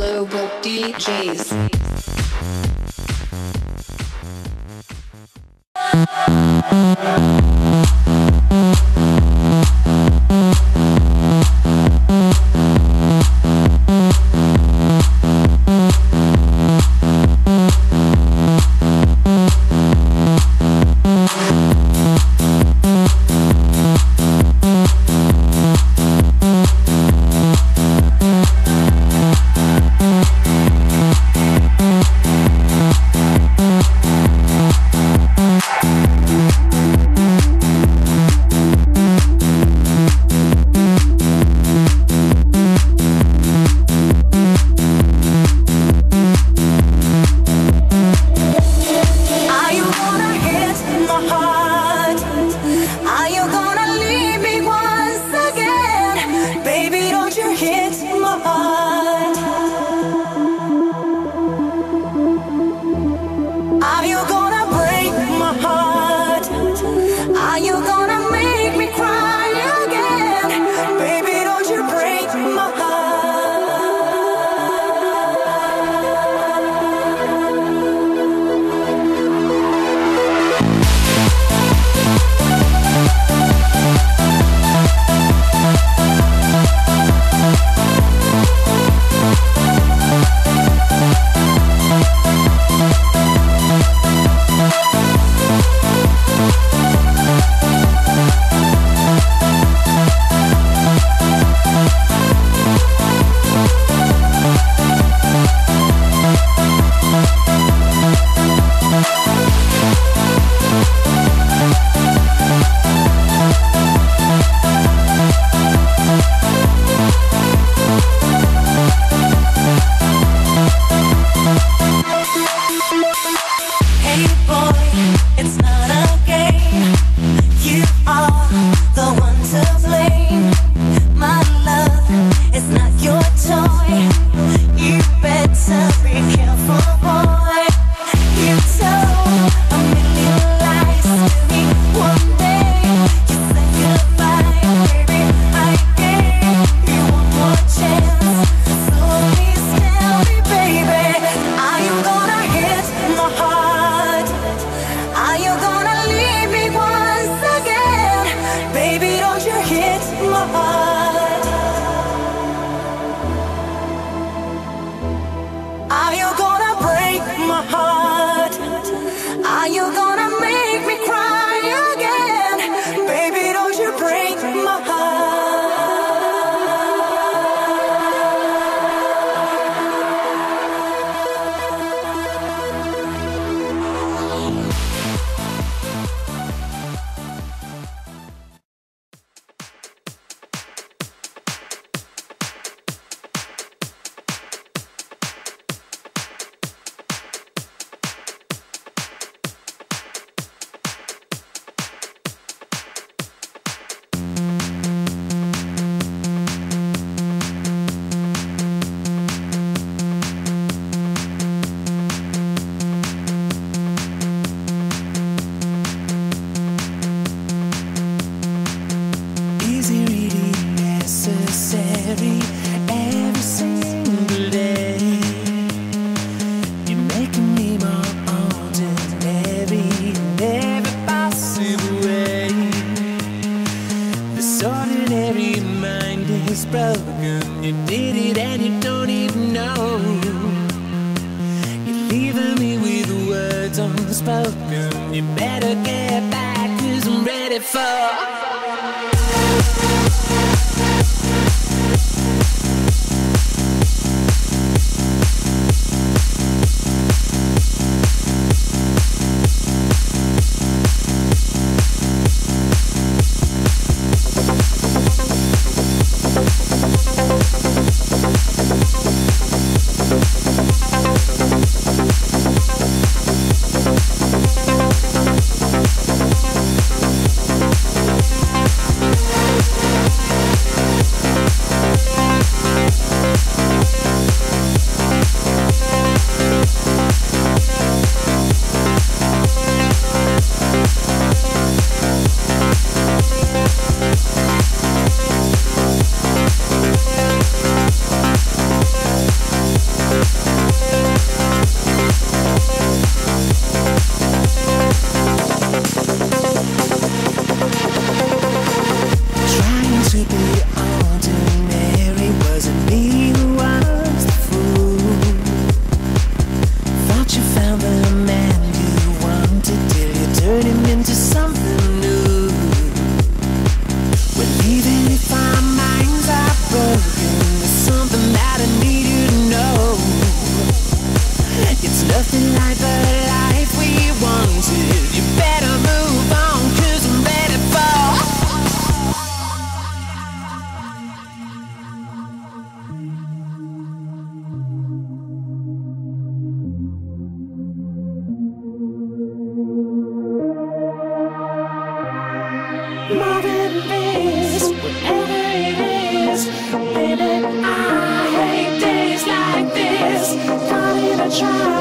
global DJs. heart. was broken. You did it and you don't even know. You're leaving me with words unspoken. You better get back, cause I'm ready for. Try.